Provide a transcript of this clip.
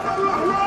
Hello.